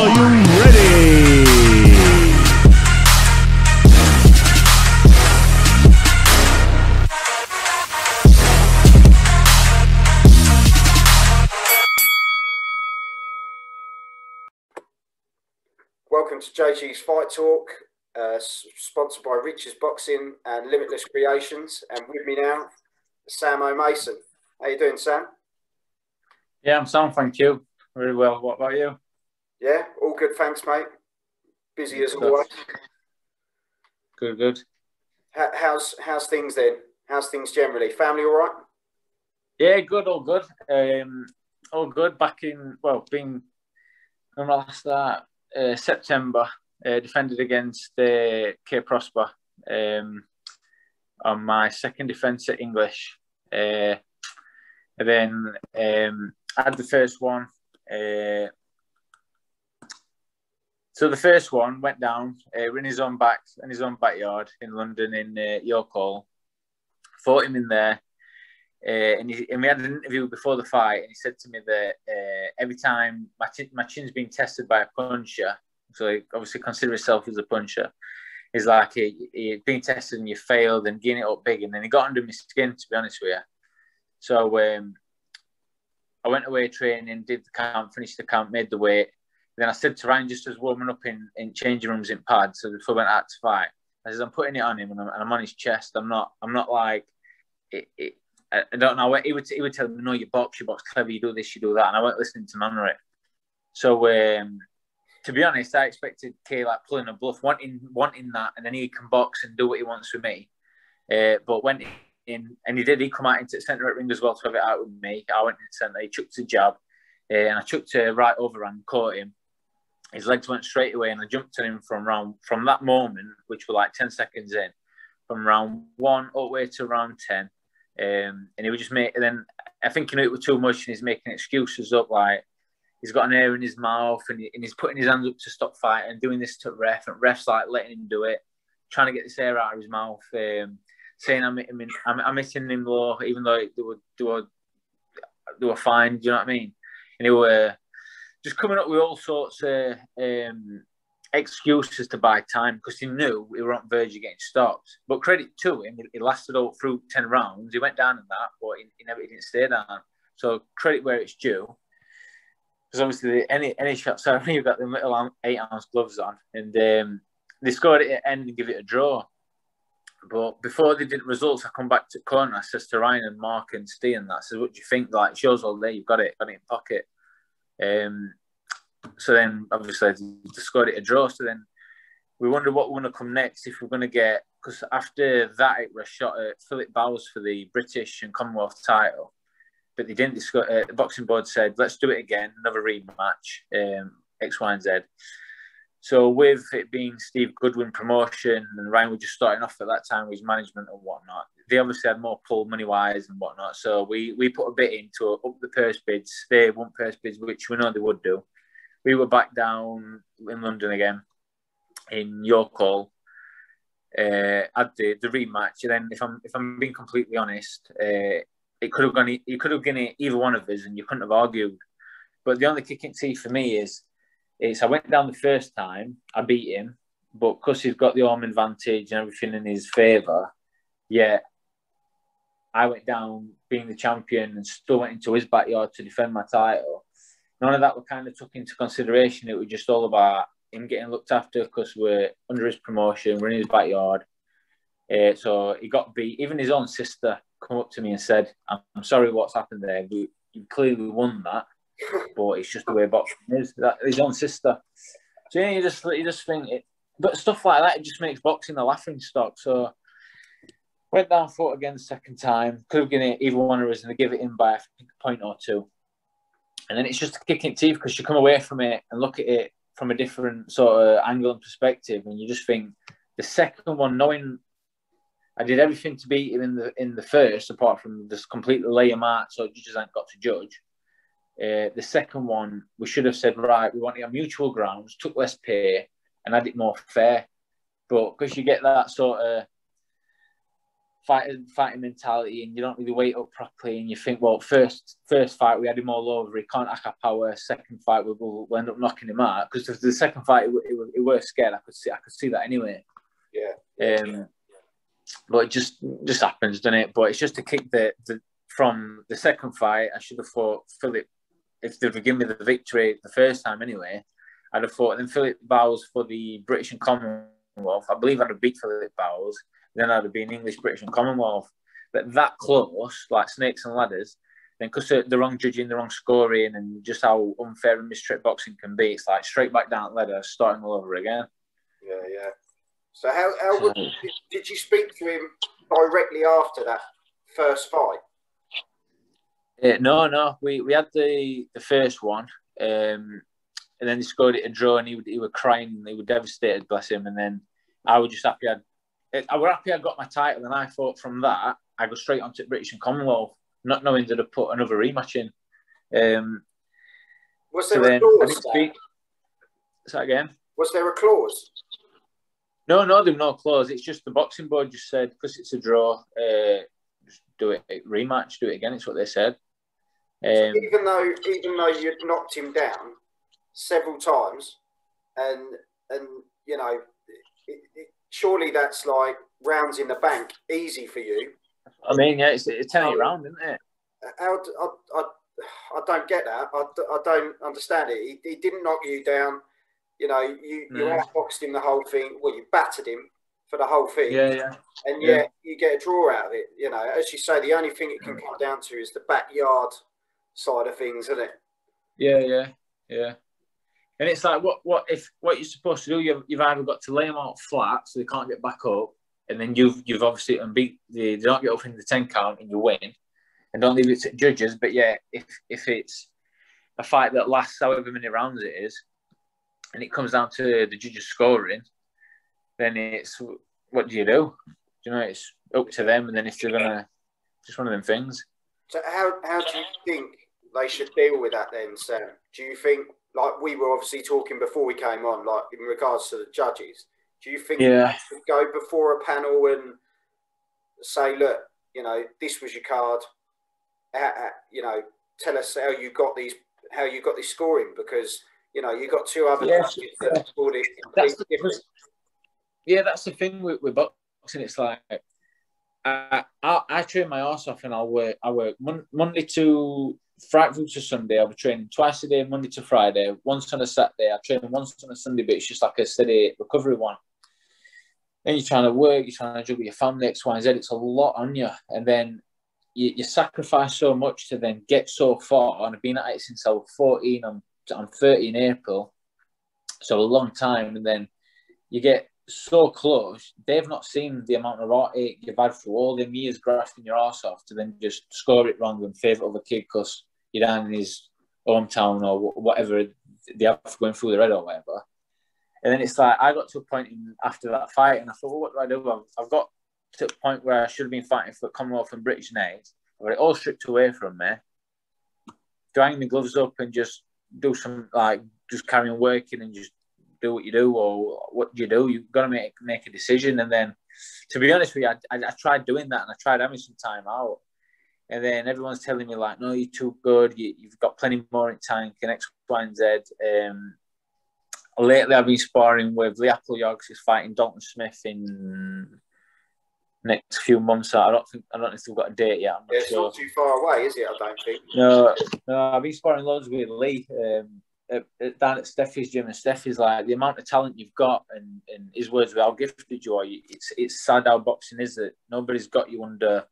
Are you ready? Welcome to JG's Fight Talk, uh, sponsored by Riches Boxing and Limitless Creations. And with me now, Sam O'Maison. How you doing, Sam? Yeah, I'm sound, thank you. Very well. What about you? Yeah, all good, thanks, mate. Busy as always. Good, good. How, how's how's things then? How's things generally? Family all right? Yeah, good, all good. Um, all good. Back in, well, been my last start, uh, September, uh, defended against uh, Kay Prosper um, on my second defence at English. Uh, and then um, I had the first one. Uh, so the first one went down uh, in his own back in his own backyard in London in uh, York Hall. Fought him in there, uh, and, he, and we had an interview before the fight, and he said to me that uh, every time my, chin, my chin's been tested by a puncher, so he obviously consider himself as a puncher, is like he, he been tested and you failed and getting it up big, and then he got under my skin. To be honest with you, so um, I went away training, did the camp, finished the camp, made the weight. Then I said to Ryan, just as warming up in, in changing rooms in pads, so before I went out to fight, I said, I'm putting it on him and I'm, and I'm on his chest. I'm not, I'm not like, it, it, I don't know. He would, he would tell me, no, you box, you box clever, you do this, you do that. And I weren't listening to none of it. So, um, to be honest, I expected Kay like pulling a bluff, wanting, wanting that, and then he can box and do what he wants with me. Uh, but went in, and he did, he come out into the centre at ring as well to have it out with me. I went in centre, he chucked a jab, uh, and I chucked a right overhand, caught him his legs went straight away and I jumped on him from round from that moment, which were like 10 seconds in, from round one all the way to round 10. Um, and he was just making. then I think, you know, it was too much and he's making excuses up like he's got an air in his mouth and, he, and he's putting his hands up to stop fighting and doing this to ref and ref's like letting him do it, trying to get this air out of his mouth, um, saying I'm, I'm, I'm, I'm hitting him low, even though they were, they were, they were fine, do you know what I mean? And he were, just coming up with all sorts of um, excuses to buy time because he knew we were on verge of getting stopped. But credit to him, he lasted all through 10 rounds. He went down in that, but he, he never he didn't stay down. So credit where it's due. Because obviously, any any shot, so you've got the little eight ounce gloves on, and um, they scored it at the end and give it a draw. But before they did results, I come back to corner. I says to Ryan and Mark and Steve, and that I says, "What do you think?" Like, shows all day, you've got it, got it in pocket. Um, so then obviously they scored it a draw. So then we wonder what we're going to come next if we're going to get because after that it was shot at Philip Bowes for the British and Commonwealth title, but they didn't. Discuss, uh, the boxing board said let's do it again, another rematch, um, X, Y, and Z. So with it being Steve Goodwin promotion and Ryan was just starting off at that time with management and whatnot, they obviously had more pull money wise and whatnot. So we we put a bit into up the purse bids. They want purse bids, which we know they would do. We were back down in London again, in York Hall. Uh, had the, the rematch, and then if I'm if I'm being completely honest, uh, it could have gone. You could have gone either one of us, and you couldn't have argued. But the only kicking teeth for me is, is I went down the first time, I beat him, but because he's got the arm advantage and everything in his favour, yeah, I went down being the champion and still went into his backyard to defend my title. None of that were kind of took into consideration. It was just all about him getting looked after because we're under his promotion, we're in his backyard. Uh, so he got beat. Even his own sister come up to me and said, "I'm, I'm sorry, what's happened there. You clearly won that, but it's just the way boxing is." That his own sister. So yeah, you just you just think it, but stuff like that it just makes boxing a laughing stock. So went down fought again the second time. Could have given it either one of us and they give it in by a point or two. And then it's just kicking teeth because you come away from it and look at it from a different sort of angle and perspective, and you just think the second one, knowing I did everything to beat him in the in the first, apart from just completely lay him out, so judges ain't got to judge. Uh, the second one, we should have said, right, we want it on mutual grounds, took less pay, and had it more fair. But because you get that sort of fighting fighting mentality, and you don't really wait up properly, and you think, well, first first fight we had him all over, he can't hack our power. Second fight we will we'll end up knocking him out because the second fight it, it, it, was scared. I could see I could see that anyway. Yeah. Um, but it just just happens, doesn't it? But it's just to kick the from the second fight. I should have thought Philip if they'd have given me the victory the first time anyway. I'd have thought then Philip Bowes for the British and Commonwealth. I believe I'd have beat Philip Bowes. Then I'd have been English, British, and Commonwealth. But that close, like snakes and ladders, then because the wrong judging, the wrong scoring, and just how unfair and mistreated boxing can be, it's like straight back down ladder, starting all over again. Yeah, yeah. So how, how would, did you speak to him directly after that first fight? Uh, no, no. We we had the the first one, um, and then he scored it a draw, and he he was crying, he was devastated, bless him. And then I was just happy I'd I was happy I got my title, and I thought from that I go straight on to British and Commonwealth, not knowing that I put another rematch in. Um, was there so a clause? Speak... Say again. Was there a clause? No, no, there no clause. It's just the boxing board just said because it's a draw, uh, just do it rematch, do it again. It's what they said. Um, so even though even though you'd knocked him down several times, and and you know it, it, surely that's like rounds in the bank, easy for you. I mean, yeah, it's, it's 10 um, round, isn't it? How, I, I, I don't get that. I, I don't understand it. He, he didn't knock you down. You know, you, you mm. outboxed him the whole thing. Well, you battered him for the whole thing. Yeah, yeah. And yeah, you get a draw out of it. You know, as you say, the only thing it can come down to is the backyard side of things, isn't it? Yeah, yeah, yeah. And it's like, what, what if what you're supposed to do? You've, you've either got to lay them out flat so they can't get back up, and then you've you've obviously and beat the they don't get up in the ten count and you win, and don't leave it to judges. But yeah, if if it's a fight that lasts however many rounds it is, and it comes down to the judges scoring, then it's what do you do? You know, it's up to them, and then if they're gonna, just one of them things. So how how do you think they should deal with that then, Sam? Do you think like we were obviously talking before we came on, like in regards to the judges. Do you think yeah. you go before a panel and say, look, you know, this was your card. you know, tell us how you got these, how you got this scoring because you know you got two other yes, judges that scored it that's the, Yeah, that's the thing with, with boxing. It's like I, I, I train my ass off and I'll work. I work mon- Monday to Friday to Sunday, I'll be training twice a day, Monday to Friday, once on a Saturday. I train once on a Sunday, but it's just like a steady recovery one. Then you're trying to work, you're trying to juggle your family, X, Y, and Z. It's a lot on you. And then you, you sacrifice so much to then get so far. And I've been at it since I was 14. I'm, I'm 30 in April. So a long time. And then you get so close, they've not seen the amount of heartache eh, you've had through all them years grafting your ass off to then just score it wrong and favour other kid because you're down in his hometown or whatever they have going through the red or whatever. And then it's like I got to a point in, after that fight, and I thought, well, what do I do? I've, I've got to a point where I should have been fighting for Commonwealth and British. I've got it all stripped away from me. Do I hang my gloves up and just do some like just carry on working and just do what you do, or what do you do? You've got to make make a decision. And then, to be honest with you, I, I, I tried doing that, and I tried having some time out. And then everyone's telling me like, no, you're too good. You, have got plenty more in tank and X, Y, and Z. Um, lately, I've been sparring with Lee Appleyard. He's fighting Dalton Smith in next few months. I don't think I don't if they've got a date yet. Yeah, it's sure. not too far away, is it? I don't think. No, no. I've been sparring loads with Lee. Um, at, at, down at Stefy's gym, and Stefy's like the amount of talent you've got, and, and his words were how gifted you are. It's it's sad how boxing is that nobody's got you under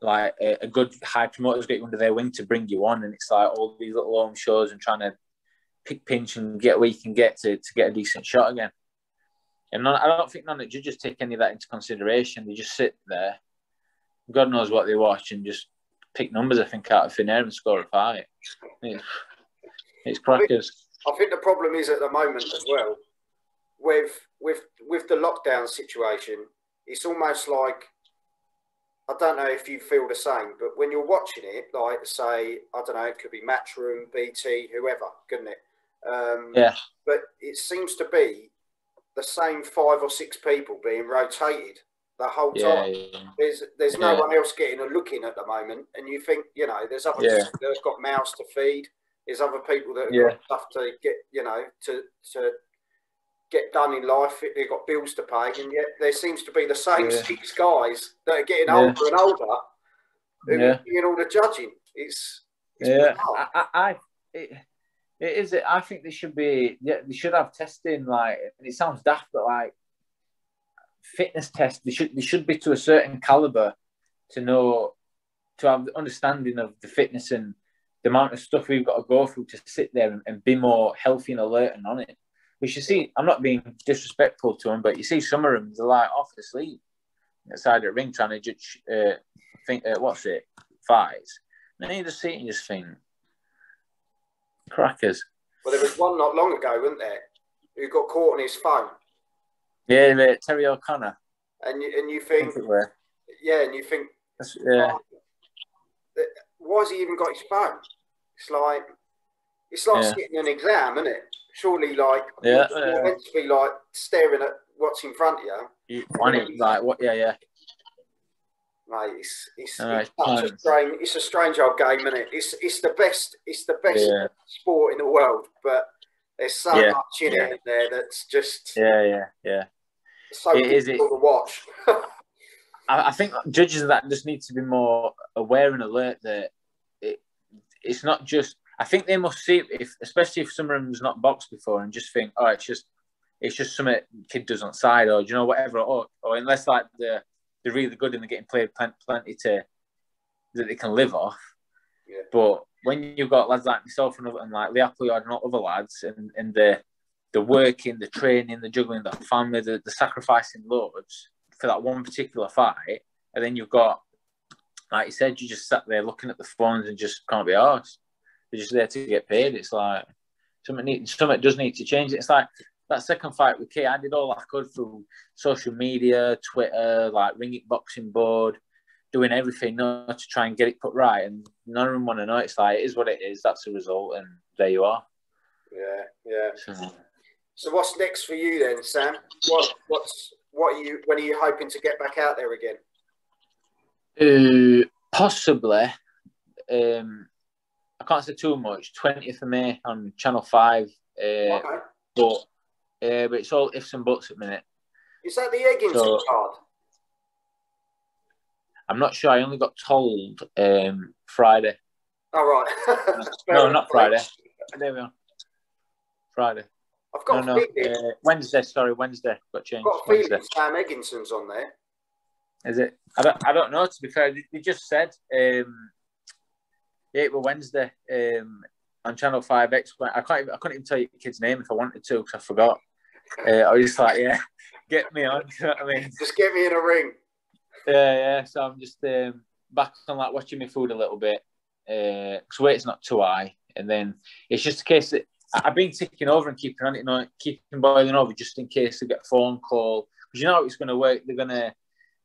like a, a, good high promoter's got you under their wing to bring you on, and it's like all these little home shows and trying to pick pinch and get where you can get to to get a decent shot again. And none, I don't think none of the judges take any of that into consideration. They just sit there, God knows what they watch, and just pick numbers. I think out of thin air and score a fight. It's crackers. I think, the problem is at the moment as well with with with the lockdown situation. It's almost like I don't know if you feel the same, but when you're watching it, like say, I don't know, it could be Matchroom, BT, whoever, couldn't it? Um, yeah. But it seems to be the same five or six people being rotated the whole time. yeah, There's there's no Yeah. one else getting a look in at the moment, and you think you know there's other Yeah. that've got mouths to feed. There's other people that have Yeah. got stuff to get you know to to get done in life. They've got bills to pay, and yet there seems to be the same Yeah. six guys that are getting Yeah. older and older who Yeah. are doing all the judging. It's, it's yeah. I, I, I it, it is. I think they should be. Yeah, they should have testing. Like, and it sounds daft, but like fitness tests. They should. They should be to a certain caliber to know to have the understanding of the fitness and the amount of stuff we've got to go through to sit there and, and be more healthy and alert and on it. Which you see, I'm not being disrespectful to them, but you see some of them they're like off to sleep outside the ring trying to judge. Uh, think uh, what's it fights. And then you just see it and just think crackers. Well, there was one not long ago, wasn't there, who got caught on his phone, Yeah, mate, Terry O'Connor. and you and you think, think yeah, and you think, yeah, why has he even got his phone? It's like it's like Yeah. sitting an exam, isn't it? Surely, like Yeah, you're meant to be like staring at what's in front of you, you it like what? Yeah, yeah, mate. It's it's, No, it's it's such a strange. It's a strange old game, isn't it? It's it's the best. It's the best yeah, sport in the world, but there's so Yeah. much in it in there that's just yeah, yeah, yeah. so It is, difficult to watch. I, I think judges of that just need to be more aware and alert that it, it's not just. I think they must see if, especially if someone's not boxed before, and just think, oh, it's just, it's just something kid does on side, or you know whatever, or, or unless like they're they're really good and they're getting played plenty, plenty to that they can live off. Yeah. But when you've got lads like myself and, other- and like the Appleyard and other lads, and, and the the working, the training, the juggling, the family, the, the sacrificing loads for that one particular fight, and then you've got, like you said, you just sat there looking at the phones and just can't be arsed. They're just there to get paid. It's like something needs, something does need to change. It's like that second fight with Kay. I did all I could through social media, Twitter, like ring it boxing board, doing everything you know, to try and get it put right. And none of them want to know. It's like it is what it is. That's the result, and there you are. yeah, yeah. So, So what's next for you then, Sam? What what's what are you when are you hoping to get back out there again? Uh, possibly. Um, I can't say too much. Twentieth of May on Channel Five. Uh, Okay. but uh, but it's all ifs and buts at the minute. Is that the Eggington So- card? I'm not sure. I only got told um, Friday. All right. No, not Friday. There we are. Friday. I've got no, no. Uh, Wednesday. Sorry, Wednesday. Got changed. I've got a feeling. Sam Eggington's on there. Is it? I don't. I don't know. To be fair, they, just said um, it Wednesday um, on Channel Five X. I can't. Even, I couldn't even tell you the kid's name if I wanted to because I forgot. Uh, I was just like, yeah, get me on. You know what I mean? Just get me in a ring. Yeah, yeah. So I'm just um, back on like watching my food a little bit. Because weight's not too high, and then it's just a case that I- I've been ticking over and keeping on it, you know, keeping boiling over just in case they get a phone call. Because you know how it's going to work. They're gonna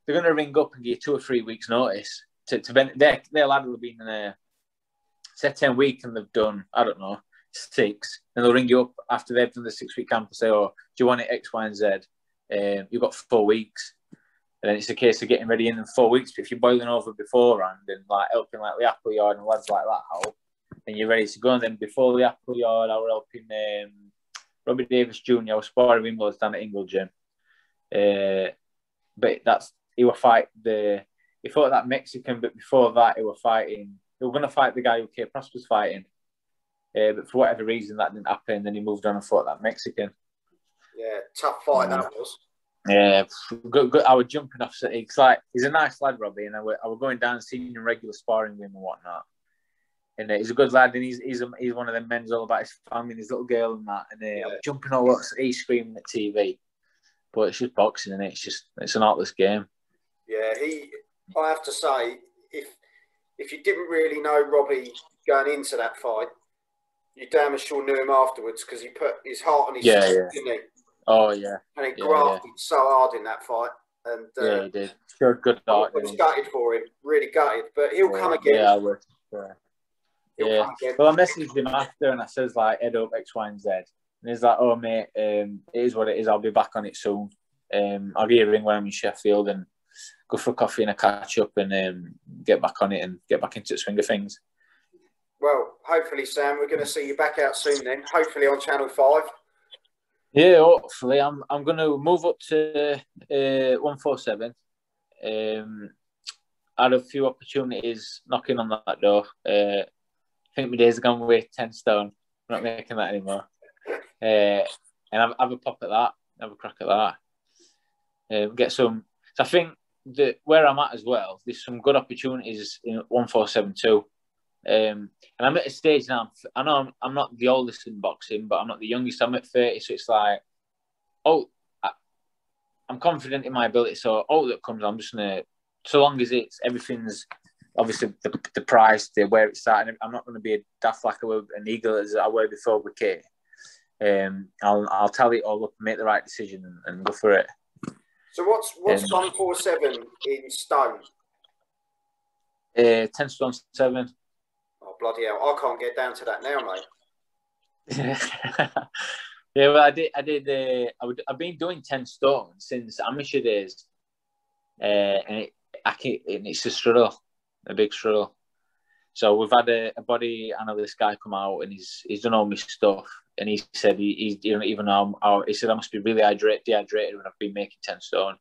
they're gonna ring up and give you two or three weeks notice to to ben- their their lad will have been in a say ten week and they've done I don't know six, and they'll ring you up after they've done the six week camp and say, oh, do you want it X, Y, and Z? Um, you've got four weeks. And then it's a case of getting ready in four weeks. But if you're boiling over beforehand and like helping like the Appleyard and lads like that out, then you're ready to go. And then before the Appleyard, I was helping um, Robbie Davies Jr. I was sparring him was down at Ingle Gym. Uh, but that's he was fight the he fought that Mexican, but before that he was fighting. he were going to fight the guy who Kay Prosper's fighting, uh, but for whatever reason that didn't happen. Then he moved on and fought that Mexican. Yeah, tough fight that was. Yeah, good, good. I was jumping off. It's like he's a nice lad, Robbie, and I were, I were going down and seeing him regular sparring with him and whatnot. And uh, he's a good lad, and he's he's, a, he's one of them men's all about his family and his little girl and that. And uh, I Yeah. was jumping all up, he's screaming at TV, but it's just boxing, and it's just it's an artless game. Yeah, he. I have to say, if if you didn't really know Robbie going into that fight, you damn sure knew him afterwards because he put his heart on his Yeah, sleeve, yeah. didn't he? Oh yeah, And he Yeah, grafted so hard in that fight, and uh, yeah, he did. Sure, good I art. was gutted for him, really gutted. But he'll come again. Yeah, I would. Yeah. Yeah. Well, I messaged him after and I says like head up X, Y, and Z, and he's like, "Oh mate, um, it is what it is. I'll be back on it soon. Um, I'll give you a ring when I'm in Sheffield." And go for a coffee and a catch up and um, get back on it and get back into the swing of things. Well, hopefully, Sam, we're going to see you back out soon. Then, hopefully on Channel Five. Yeah, hopefully, I'm I'm going to move up to uh, one four seven. Um, I had a few opportunities knocking on that door. Uh, I think my days are gone with ten stone. I'm not making that anymore. Uh, and have, have a pop at that. Have a crack at that. Uh, get some. So I think that where I'm at as well, there's some good opportunities in one four seven two. Um, and I'm at a stage now. I know I'm, I'm not the oldest in boxing, but I'm not the youngest. I'm at 30, so it's like, oh, I, am confident in my ability. So all that comes, I'm just gonna. So long as it's everything's obviously the, the price, the where it's at, I'm not going to be a daft like I were an eagle as I were before with Kay. Um, I'll I'll tally it all up, make the right decision, and, and go for it. So what's what's um, one four seven in stone? Uh, ten stone seven. Oh bloody hell! I can't get down to that now, mate. yeah, well, I did. I did. Uh, I would, I've been doing ten stone since amateur days, uh, and it, I can, and it's a struggle, a big struggle. So we've had a, a body analyst guy come out, and he's he's done all my stuff, and he said he, he even though I'm, he said I must be really hydrated, dehydrated when I've been making ten stone.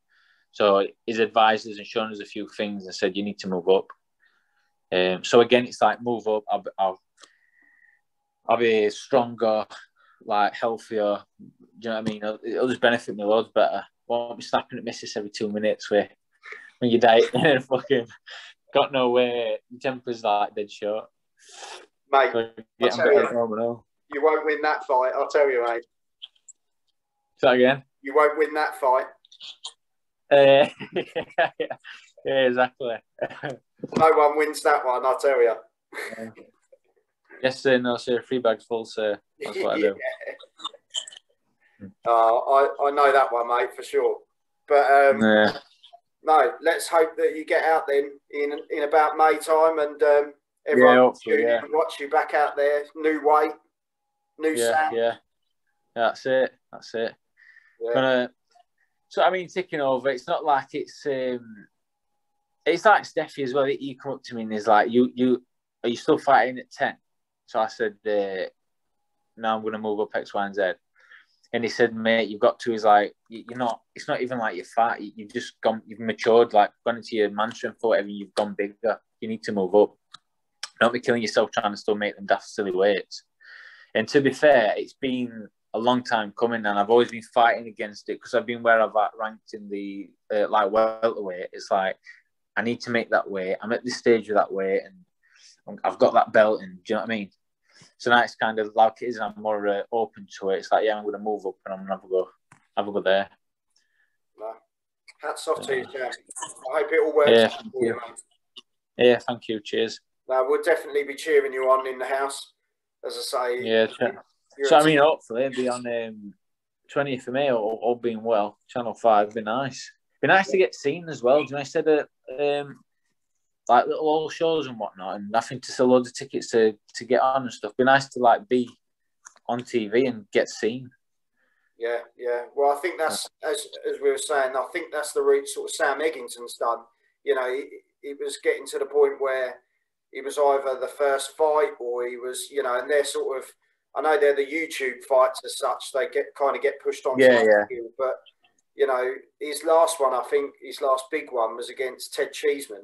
So his advisors and shown us a few things and said you need to move up. Um, so again, it's like move up. I'll, I'll, I'll be stronger, like healthier. You know what I mean? It'll, it'll just benefit me loads better. Won't be snapping at misses every two minutes where when you date and fucking got no way. Temper's like dead short. Mate, so, yeah, you, you won't win that fight. I'll tell you, mate. Say again. You won't win that fight. Uh, yeah, exactly. no one wins that one, I'll tell you. yes, sir. No, sir. Three bags full, sir. That's what I do. Uh, I, I know that one, mate, for sure. But um, yeah. No, let's hope that you get out then in in about May time and um, everyone yeah, yeah. watch you back out there, new weight, new yeah, sound. Yeah, that's it. That's it. Yeah. So I mean, ticking over. It's not like it's um, it's like Stefy as well. You come up to me and he's like, "You, you, are you still fighting at 10? So I said, uh, "No, I'm going to move up X, Y, and Z." And he said, "Mate, you've got to." He's like, "You're not. It's not even like you're fat. You've just gone. You've matured. Like gone into your mansion for whatever. You've gone bigger. You need to move up. Don't be killing yourself trying to still make them daft silly weights." And to be fair, it's been a long time coming, and I've always been fighting against it because I've been where I've ranked in the uh, like welterweight. It's like I need to make that weight. I'm at this stage of that weight, and I've got that belt. And do you know what I mean? So now it's kind of like it is. I'm more uh, open to it. It's like, yeah, I'm going to move up, and I'm going to have a go, have a go there. No. Hats off to you, Jack. I hope it all works. Yeah, thank you. Yeah, thank you. Cheers. No, we'll definitely be cheering you on in the house. As I say, yeah. So I mean, hopefully, it'll be on um, 20th of May, all, all being well. Channel Five, be nice. Be nice to get seen as well. Do you know, instead of um, like little old shows and whatnot, and nothing to sell loads of tickets to to get on and stuff. Be nice to like be on TV and get seen. Yeah, yeah. Well, I think that's as as we were saying. I think that's the route sort of Sam Eggington's done. You know, he, he was getting to the point where he was either the first fight or he was, you know, and they're sort of. I know they're the YouTube fights as such. They get kind of get pushed on. Yeah, yeah. but you know, his last one, I think his last big one was against Ted Cheeseman.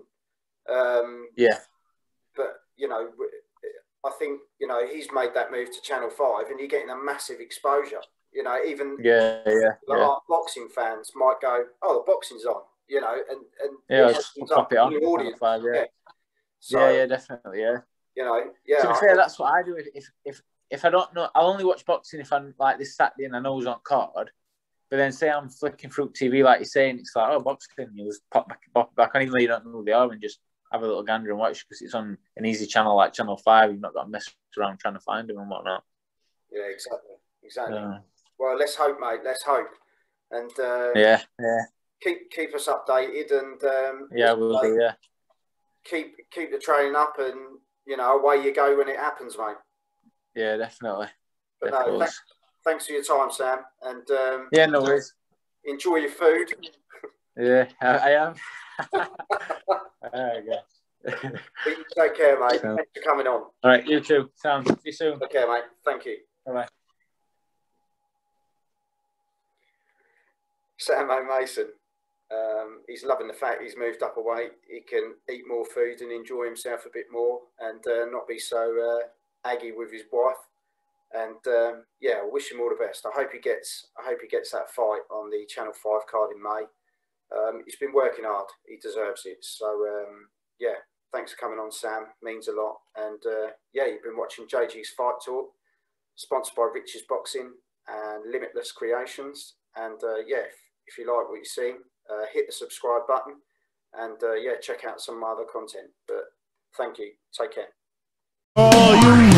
Um, yeah. But, you know, I think, you know, he's made that move to Channel 5 and you're getting a massive exposure. You know, even yeah, yeah, yeah. boxing fans might go, oh, the boxing's on, you know, and, and yeah, just pop it on. The audience. Five, yeah. Yeah. So, yeah, yeah, definitely, yeah. You know, yeah. To be fair, that's what I do. If, if if I don't know, I'll only watch boxing if I'm like this Saturday and I know who's on card. But then say I'm flicking through TV like you're saying, it's like, oh, boxing, you just pop back, pop back on, even though you don't know who they are, and just have a little gander and watch because it's on an easy channel like Channel 5. You've not got to mess around trying to find them and whatnot. Yeah, exactly. Exactly. Yeah. Well, let's hope, mate. Let's hope. And uh, yeah, yeah. Keep keep us updated and um, yeah, we'll do. Yeah. Keep keep the training up and you know away you go when it happens, mate. Yeah, definitely. But no, thanks for your time, Sam. And um, yeah, no worries. Enjoy your food. Yeah, I, I am. There go. Take care, mate. So- Thanks for coming on. All right, you too. Sam, See you soon. Okay, mate. Thank you. Bye bye. Sam O'Maison. Um, he's loving the fact he's moved up a weight. He can eat more food and enjoy himself a bit more, and uh, not be so uh, aggy with his wife. And um, yeah, I wish him all the best. I hope he gets. I hope he gets that fight on the Channel Five card in May. Um, he's been working hard. He deserves it. So um, yeah, thanks for coming on, Sam. Means a lot. And uh, yeah, you've been watching JG's Fight Talk, sponsored by Riches Boxing and Limitless Creations. And uh, yeah, if, if you like what you see, uh, hit the subscribe button and uh, yeah, check out some my other content. But thank you. Take care. Are you